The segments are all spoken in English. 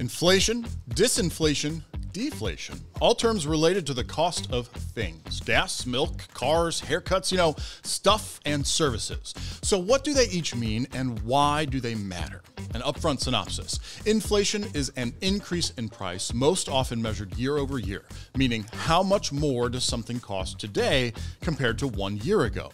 Inflation, disinflation, deflation. All terms related to the cost of things gas, milk, cars, haircuts, you know, stuff and services. So, what do they each mean and why do they matter? An upfront synopsis Inflation is an increase in price, most often measured year over year, meaning how much more does something cost today compared to one year ago.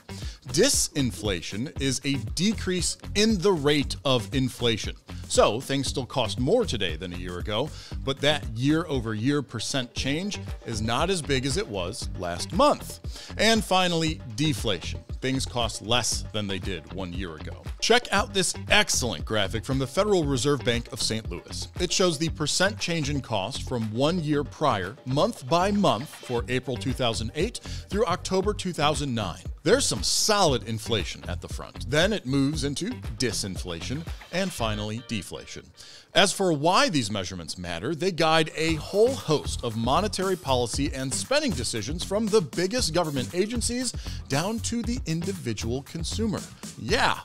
Disinflation is a decrease in the rate of inflation. So things still cost more today than a year ago, but that year over year percent change is not as big as it was last month. And finally, deflation. Things cost less than they did one year ago. Check out this excellent graphic from the Federal Reserve Bank of St. Louis. It shows the percent change in cost from one year prior, month by month, for April 2008 through October 2009. There's some solid inflation at the front. Then it moves into disinflation and finally deflation. As for why these measurements matter, they guide a whole host of monetary policy and spending decisions from the biggest government agencies down to the individual consumer. Yeah,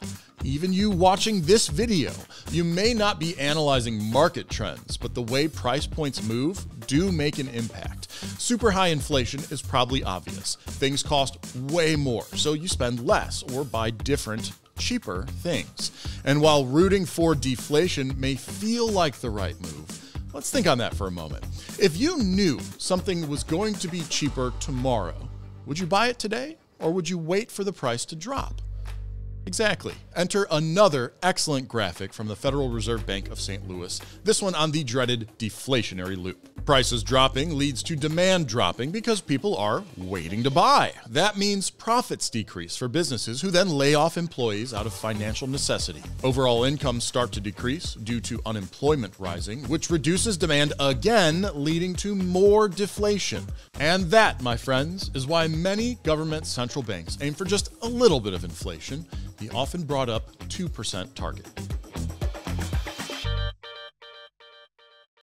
even you watching this video, you may not be analyzing market trends, but the way price points move do make an impact. Super high inflation is probably obvious. Things cost way more, so you spend less or buy different cheaper things. And while rooting for deflation may feel like the right move, let's think on that for a moment. If you knew something was going to be cheaper tomorrow, would you buy it today or would you wait for the price to drop? Exactly. Enter another excellent graphic from the Federal Reserve Bank of St. Louis, this one on the dreaded deflationary loop. Prices dropping leads to demand dropping because people are waiting to buy. That means profits decrease for businesses who then lay off employees out of financial necessity. Overall incomes start to decrease due to unemployment rising, which reduces demand again, leading to more deflation. And that, my friends, is why many government central banks aim for just a little bit of inflation the often brought up 2% target.